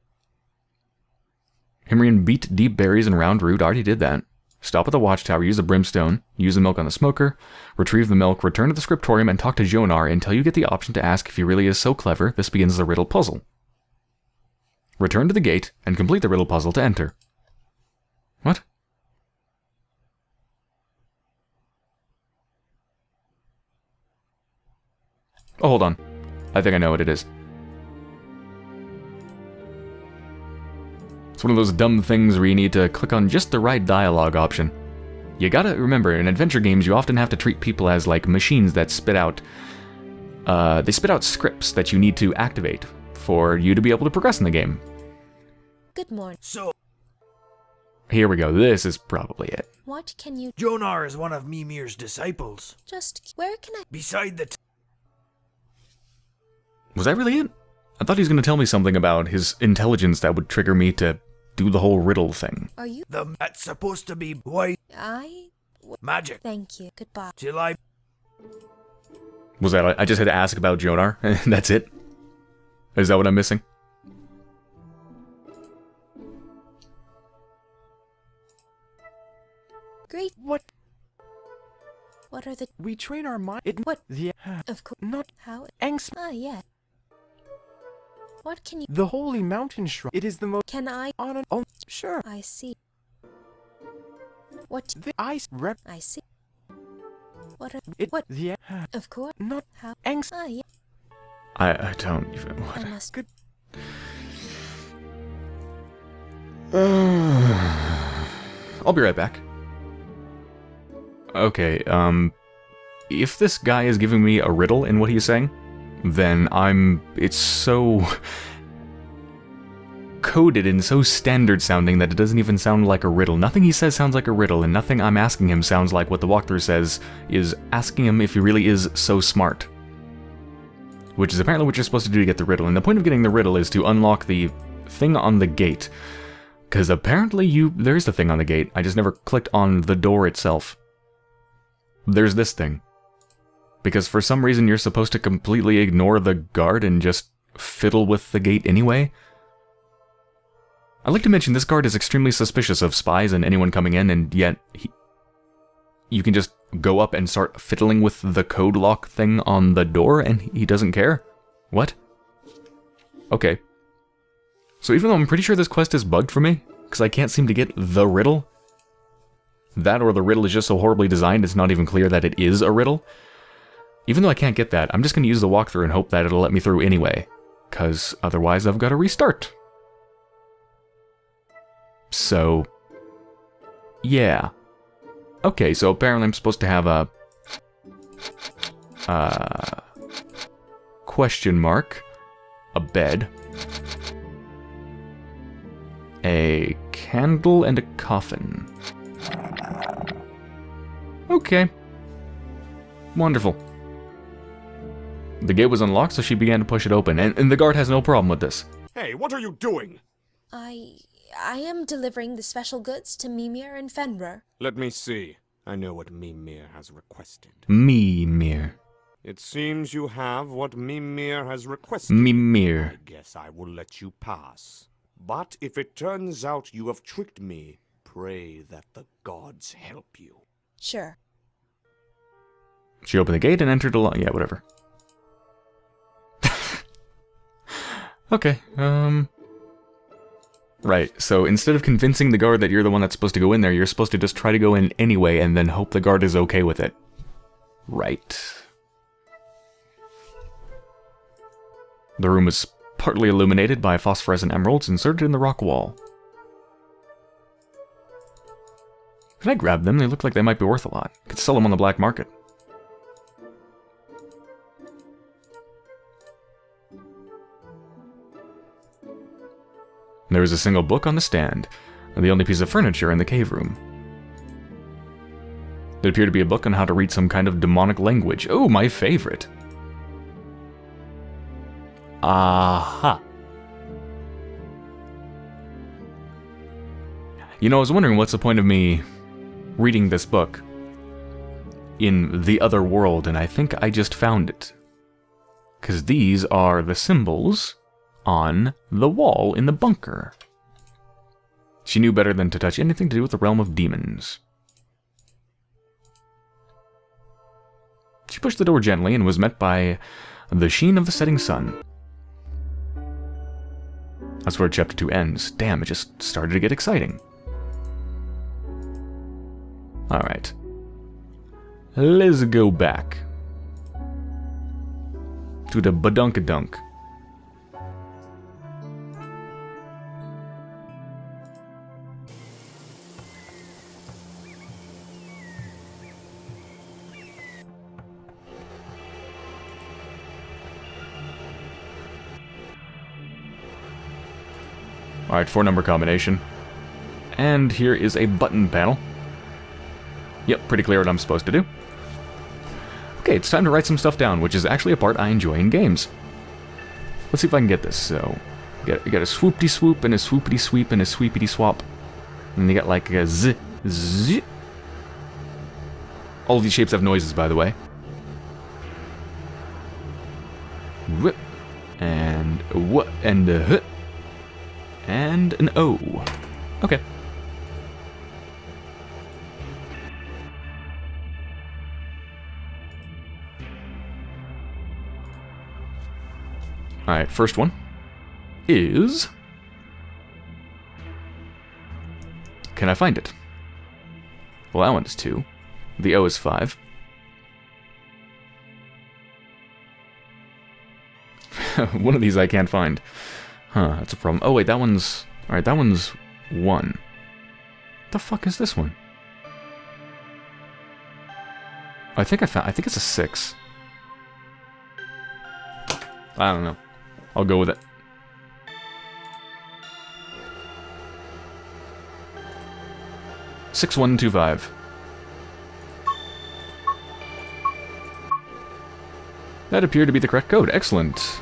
Himrian beat deep berries and round root, already did that. Stop at the watchtower, use the brimstone, use the milk on the smoker, retrieve the milk, return to the scriptorium, and talk to Jonar until you get the option to ask if he really is so clever. This begins the riddle puzzle. Return to the gate and complete the riddle puzzle to enter. What? Oh, hold on. I think I know what it is. It's one of those dumb things where you need to click on just the right dialogue option. You gotta remember, in adventure games, you often have to treat people as like machines that spit out. Uh, they spit out scripts that you need to activate for you to be able to progress in the game. Good morning. So, Here we go. This is probably it. What can you... Jonar is one of Mimir's disciples. Just... Where can I... Beside the t- Was that really it? I thought he was going to tell me something about his intelligence that would trigger me to do the whole riddle thing. Are you... the that's supposed to be white I... magic. Thank you. Goodbye. Till I Was that I just had to ask about Jonar, that's it? Is that what I'm missing? Great... What? What are the... We train our mind. It What? the Of course... not How... Angs. Ah, yes. What can you... The Holy Mountain Shrine. It is the most Can I... on an. Oh, sure. I see. What... The ice rep. I see. What are... It What? the Of course... not How... Angs. Ah, yes. I, I don't even. I What? must... Good. I'll be right back. Okay, um. If this guy is giving me a riddle in what he's saying, then I'm. It's so. coded and so standard sounding that it doesn't even sound like a riddle. Nothing he says sounds like a riddle, and nothing I'm asking him sounds like what the walkthrough says is asking him if he really is so smart. Which is apparently what you're supposed to do to get the riddle. And the point of getting the riddle is to unlock the thing on the gate. Because apparently you there's the thing on the gate. I just never clicked on the door itself. There's this thing. Because for some reason you're supposed to completely ignore the guard and just fiddle with the gate anyway. I'd like to mention this guard is extremely suspicious of spies and anyone coming in, and yet he, you can just go up and start fiddling with the code lock thing on the door and he doesn't care? What? Okay. So even though I'm pretty sure this quest is bugged for me, because I can't seem to get the riddle, that or the riddle is just so horribly designed it's not even clear that it is a riddle, even though I can't get that, I'm just going to use the walkthrough and hope that it'll let me through anyway, because otherwise I've got to restart. So, yeah. Okay, so apparently I'm supposed to have a... Uh... Question mark. A bed. A candle and a coffin. Okay. Wonderful. The gate was unlocked, so she began to push it open, and, and the guard has no problem with this. Hey, what are you doing? I... I am delivering the special goods to Mimir and Fenrir. Let me see. I know what Mimir has requested. Mimir. It seems you have what Mimir has requested. Mimir. I guess I will let you pass. But if it turns out you have tricked me, pray that the gods help you. Sure. She opened the gate and entered along. Yeah, whatever. okay, um. Right, so instead of convincing the guard that you're the one that's supposed to go in there, you're supposed to just try to go in anyway and then hope the guard is okay with it. Right. The room is partly illuminated by phosphorescent emeralds inserted in the rock wall. Can I grab them? They look like they might be worth a lot. Could sell them on the black market. There is a single book on the stand, the only piece of furniture in the cave room. It appeared to be a book on how to read some kind of demonic language. Oh, my favorite. Aha. You know, I was wondering what's the point of me reading this book in the other world, and I think I just found it. Because these are the symbols on the wall in the bunker. She knew better than to touch anything to do with the realm of demons. She pushed the door gently and was met by the sheen of the setting sun. That's where chapter 2 ends. Damn, it just started to get exciting. Alright. Let's go back. To the badunkadunk. Alright, four number combination. And here is a button panel. Yep, pretty clear what I'm supposed to do. Okay, it's time to write some stuff down, which is actually a part I enjoy in games. Let's see if I can get this. So, you got, you got a swoopty swoop and a swoopity sweep and a sweepity swap. And you got like a z, z. All these shapes have noises, by the way. Whip. And what and a hut. And an O. Okay. Alright, first one is... Can I find it? Well, that one is 2. The O is 5. one of these I can't find. Huh, that's a problem. Oh, wait, that one's... Alright, that one's 1. The fuck is this one? I think I found... I think it's a 6. I don't know. I'll go with it. Six one two five. That appeared to be the correct code. Excellent.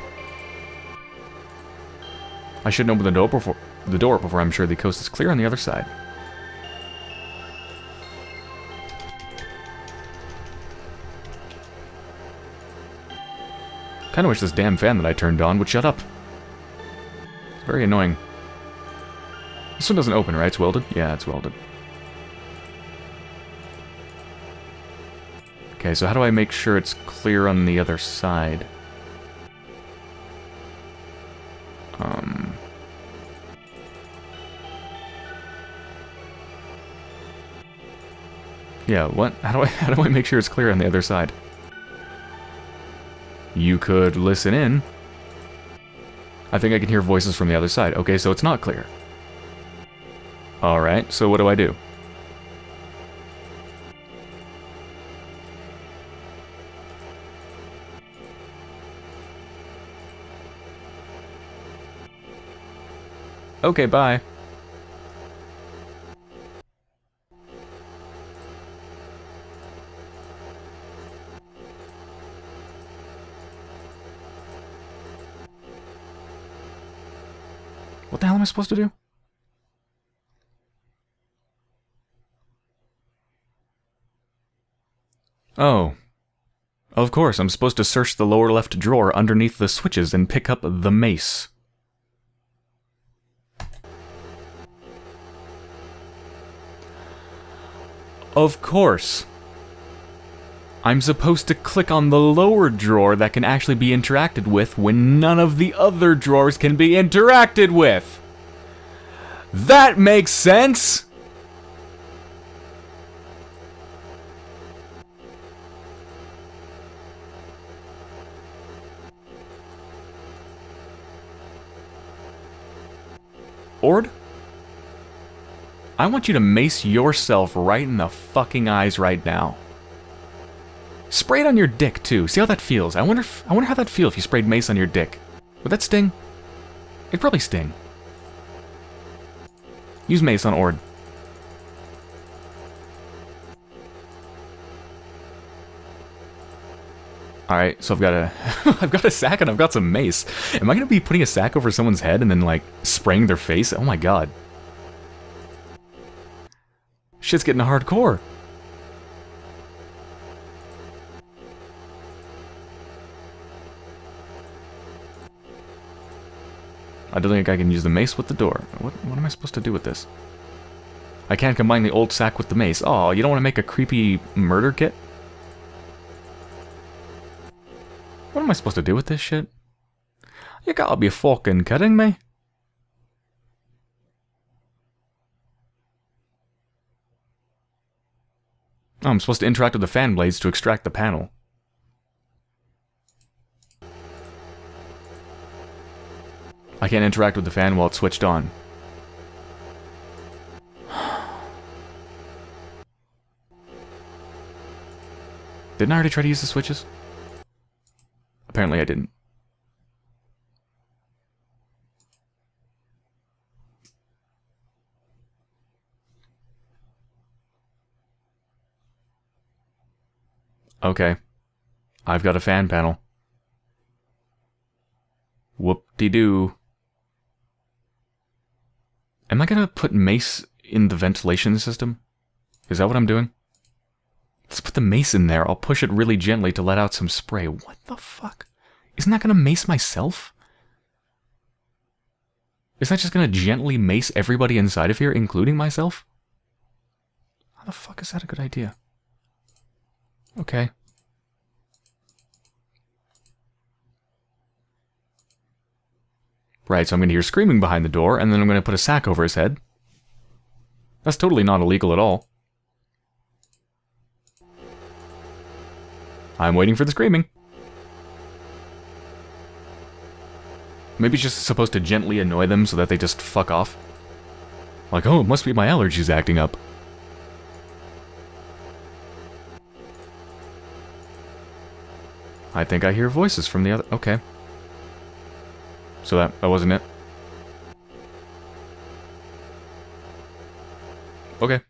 I shouldn't open the door before the door before I'm sure the coast is clear on the other side. Kinda wish this damn fan that I turned on would shut up. It's very annoying. This one doesn't open, right? It's welded? Yeah, it's welded. Okay, so how do I make sure it's clear on the other side? Yeah, what? How do I how do I make sure it's clear on the other side? You could listen in. I think I can hear voices from the other side. Okay, so it's not clear. Alright, so what do I do? Okay, bye. am I supposed to do? Oh. Of course, I'm supposed to search the lower left drawer underneath the switches and pick up the mace. Of course. I'm supposed to click on the lower drawer that can actually be interacted with when none of the other drawers can be interacted with. That makes sense! Ord? I want you to mace yourself right in the fucking eyes right now. Spray it on your dick too. See how that feels. I wonder if, I wonder how that feel if you sprayed mace on your dick. Would that sting? It'd probably sting. Use mace on Ord. Alright, so I've got a I've got a sack and I've got some mace. Am I gonna be putting a sack over someone's head and then like spraying their face? Oh my god. Shit's getting hardcore. I don't think I can use the mace with the door. What, what am I supposed to do with this? I can't combine the old sack with the mace. Oh, you don't want to make a creepy murder kit? What am I supposed to do with this shit? You gotta be fucking kidding me. Oh, I'm supposed to interact with the fan blades to extract the panel. I can't interact with the fan while it's switched on. Didn't I already try to use the switches? Apparently I didn't. Okay. I've got a fan panel. Whoop-de-doo. Am I gonna put mace in the ventilation system? Is that what I'm doing? Let's put the mace in there. I'll push it really gently to let out some spray. What the fuck? Isn't that gonna mace myself? Isn't that just gonna gently mace everybody inside of here, including myself? How the fuck is that a good idea? Okay. Right, so I'm going to hear screaming behind the door, and then I'm going to put a sack over his head. That's totally not illegal at all. I'm waiting for the screaming. Maybe it's just supposed to gently annoy them so that they just fuck off. Like, oh, it must be my allergies acting up. I think I hear voices from the other... Okay. So that, that wasn't it? Okay.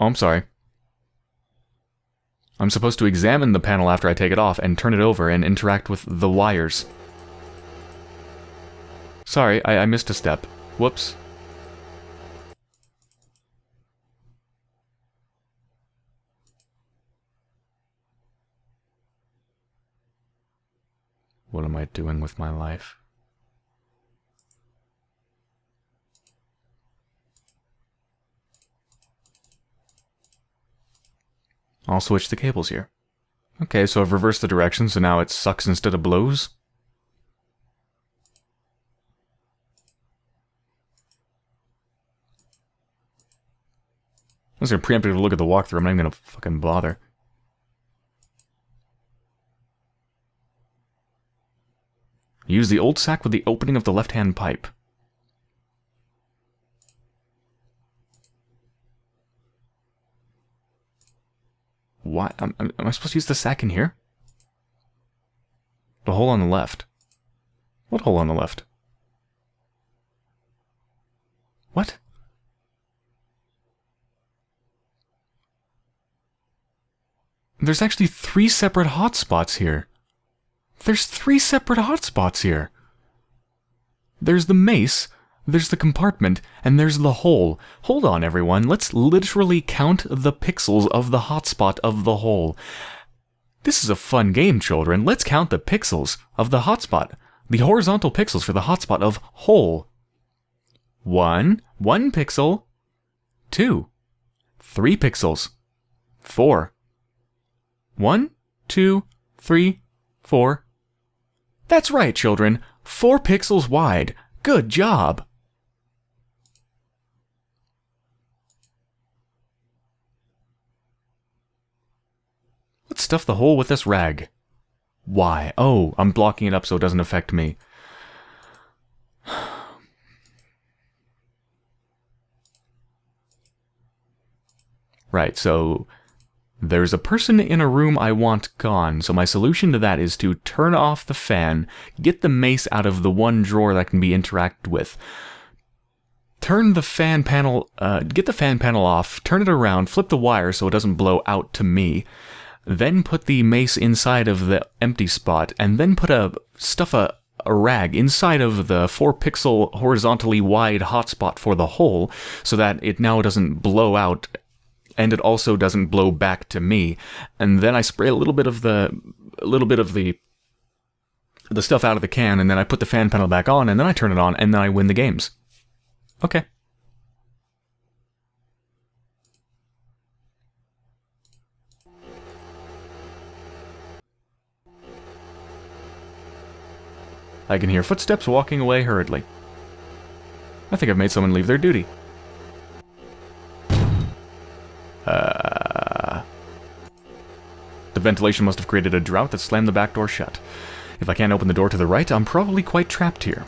Oh, I'm sorry. I'm supposed to examine the panel after I take it off and turn it over and interact with the wires. Sorry, I, I missed a step. Whoops. What am I doing with my life? I'll switch the cables here. Okay, so I've reversed the direction, so now it sucks instead of blows? I was gonna preemptively look at the walkthrough, I'm not even gonna fucking bother. Use the old sack with the opening of the left-hand pipe. Why? Am, am, I supposed to use the sack in here? The hole on the left. What hole on the left? What? There's actually three separate hotspots here. There's three separate hotspots here. there's the mace, there's the compartment, and there's the hole. Hold on, everyone. Let's literally count the pixels of the hotspot of the hole. This is a fun game, children. Let's count the pixels of the hotspot. The horizontal pixels for the hotspot of hole. One, one pixel. Two, three pixels. Four. One, two, three, four. That's right, children. Four pixels wide. Good job. Let's stuff the hole with this rag. Why? Oh, I'm blocking it up so it doesn't affect me. Right, so there's a person in a room I want gone, so my solution to that is to turn off the fan, get the mace out of the one drawer that can be interacted with, turn the fan panel, uh, get the fan panel off, turn it around, flip the wire so it doesn't blow out to me, then put the mace inside of the empty spot, and then put a stuff a, a rag inside of the 4 pixel horizontally wide hotspot for the hole so that it now doesn't blow out and it also doesn't blow back to me. And then I spray a little bit of the a little bit of the the stuff out of the can, and then I put the fan panel back on, and then I turn it on, and then I win the games. Okay. I can hear footsteps walking away hurriedly. I think I've made someone leave their duty. Uh, the ventilation must have created a drought that slammed the back door shut. If I can't open the door to the right, I'm probably quite trapped here.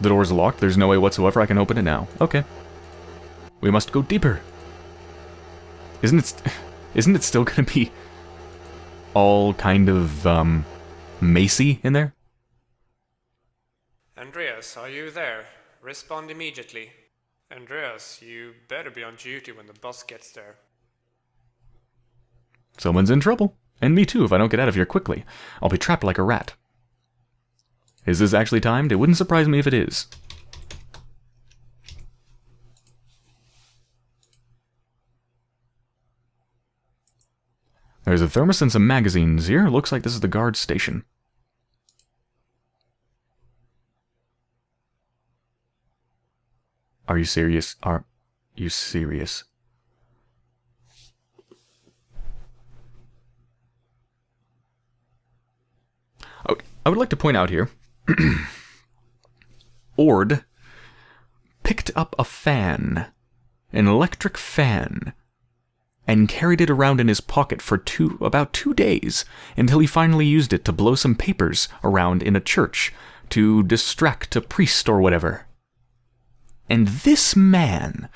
The door is locked. There's no way whatsoever I can open it now. Okay. We must go deeper. Isn't it... Isn't it still going to be all kind of, um, macy in there? Andreas, are you there? Respond immediately. Andreas, you better be on duty when the bus gets there. Someone's in trouble. And me too if I don't get out of here quickly. I'll be trapped like a rat. Is this actually timed? It wouldn't surprise me if it is. There's a thermos and some magazines here. Looks like this is the guard station. Are you serious? Are you serious? Oh, I would like to point out here, Ord picked up a fan, an electric fan, and carried it around in his pocket for two, about two days until he finally used it to blow some papers around in a church to distract a priest or whatever. And this man,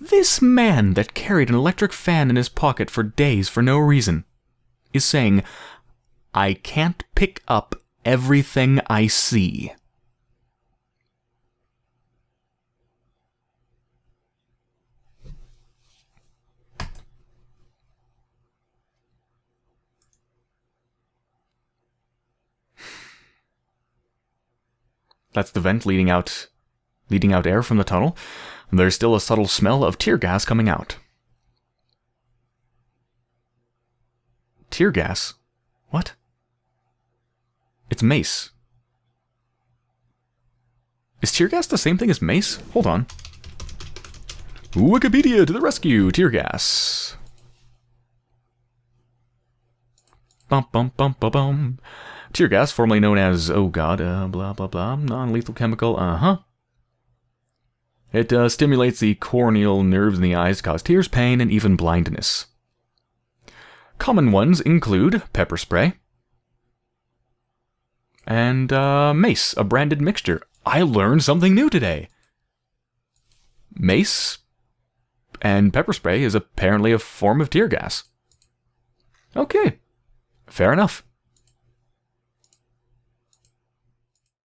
this man that carried an electric fan in his pocket for days for no reason, is saying, I can't pick up everything I see. That's the vent leading out leading out air from the tunnel. There's still a subtle smell of tear gas coming out. Tear gas? What? It's mace. Is tear gas the same thing as mace? Hold on. Wikipedia to the rescue! Tear gas. Bum bum bum bum bum. Tear gas, formerly known as, oh god, uh, blah blah blah, non-lethal chemical, uh-huh. It uh, stimulates the corneal nerves in the eyes, cause tears, pain, and even blindness. Common ones include pepper spray, and uh, mace, a branded mixture. I learned something new today. Mace and pepper spray is apparently a form of tear gas. Okay, fair enough.